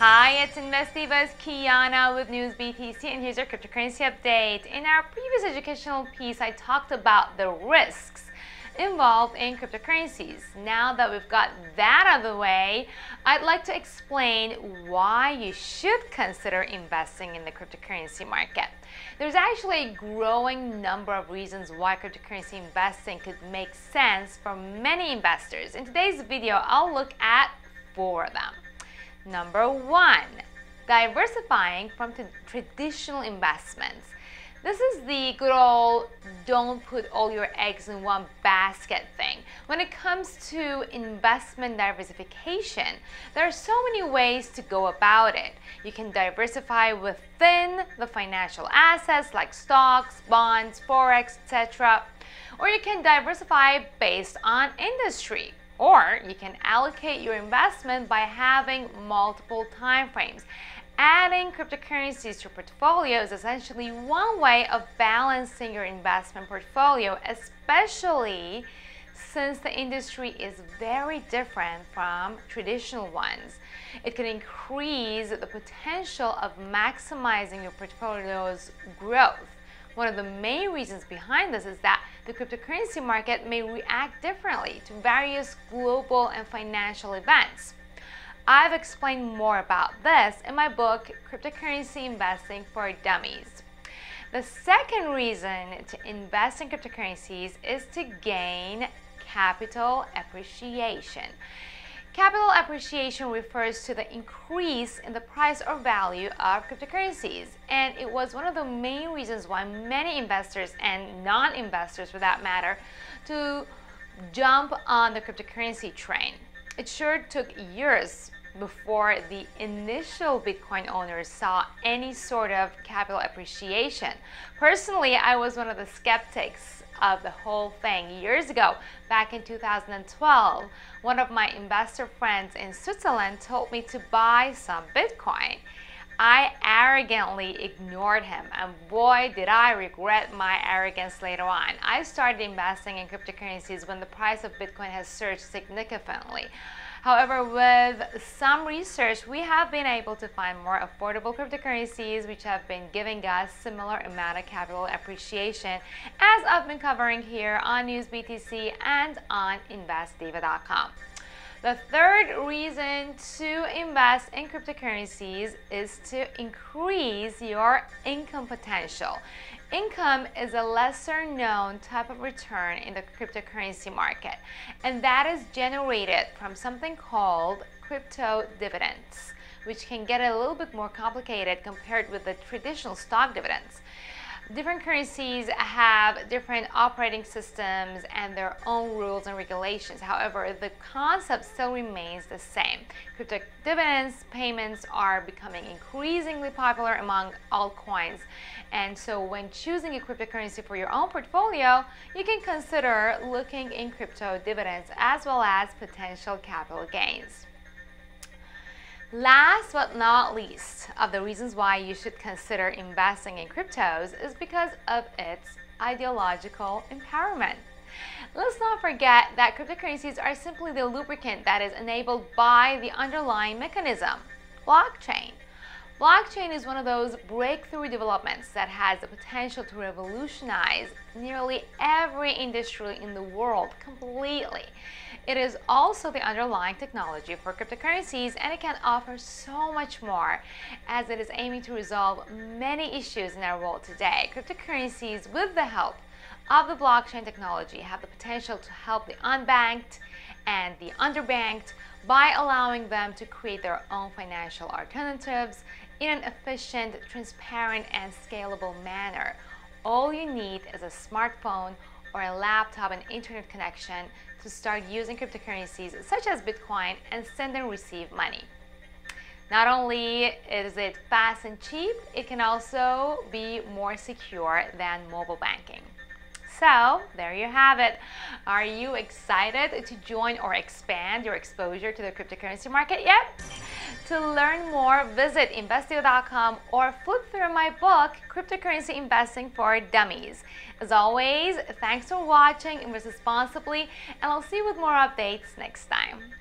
Hi, it's Invest Diva's Kiana with News BTC, and here's your cryptocurrency update. In our previous educational piece, I talked about the risks involved in cryptocurrencies. Now that we've got that out of the way, I'd like to explain why you should consider investing in the cryptocurrency market. There's actually a growing number of reasons why cryptocurrency investing could make sense for many investors. In today's video, I'll look at four of them. Number one, diversifying from traditional investments. This is the good old don't put all your eggs in one basket thing. When it comes to investment diversification, there are so many ways to go about it. You can diversify within the financial assets like stocks, bonds, forex, etc. Or you can diversify based on industry. Or you can allocate your investment by having multiple time frames. Adding cryptocurrencies to your portfolio is essentially one way of balancing your investment portfolio, especially since the industry is very different from traditional ones. It can increase the potential of maximizing your portfolio's growth. One of the main reasons behind this is that the cryptocurrency market may react differently to various global and financial events. I've explained more about this in my book, Cryptocurrency Investing for Dummies. The second reason to invest in cryptocurrencies is to gain capital appreciation. Capital appreciation refers to the increase in the price or value of cryptocurrencies, and it was one of the main reasons why many investors and non investors, for that matter, to jump on the cryptocurrency train. It sure took years before the initial Bitcoin owners saw any sort of capital appreciation. Personally, I was one of the skeptics of the whole thing years ago. Back in 2012, one of my investor friends in Switzerland told me to buy some Bitcoin. I arrogantly ignored him, and boy, did I regret my arrogance later on. I started investing in cryptocurrencies when the price of Bitcoin has surged significantly. However, with some research, we have been able to find more affordable cryptocurrencies which have been giving us similar amount of capital appreciation as I've been covering here on News BTC and on InvestDiva.com. The third reason to invest in cryptocurrencies is to increase your income potential. Income is a lesser known type of return in the cryptocurrency market, and that is generated from something called crypto dividends, which can get a little bit more complicated compared with the traditional stock dividends. Different currencies have different operating systems and their own rules and regulations. However, the concept still remains the same. Crypto dividends payments are becoming increasingly popular among altcoins. And so when choosing a cryptocurrency for your own portfolio, you can consider looking in crypto dividends as well as potential capital gains. Last but not least of the reasons why you should consider investing in cryptos is because of its ideological empowerment. Let's not forget that cryptocurrencies are simply the lubricant that is enabled by the underlying mechanism, blockchain. Blockchain is one of those breakthrough developments that has the potential to revolutionize nearly every industry in the world completely. It is also the underlying technology for cryptocurrencies and it can offer so much more as it is aiming to resolve many issues in our world today. Cryptocurrencies, with the help of the blockchain technology, have the potential to help the unbanked and the underbanked by allowing them to create their own financial alternatives in an efficient, transparent, and scalable manner. All you need is a smartphone or a laptop and internet connection to start using cryptocurrencies such as Bitcoin and send and receive money. Not only is it fast and cheap, it can also be more secure than mobile banking. So, there you have it. Are you excited to join or expand your exposure to the cryptocurrency market yet? To learn more, visit InvestDiva.com or flip through my book, Cryptocurrency Investing for Dummies. As always, thanks for watching, invest responsibly, and I'll see you with more updates next time.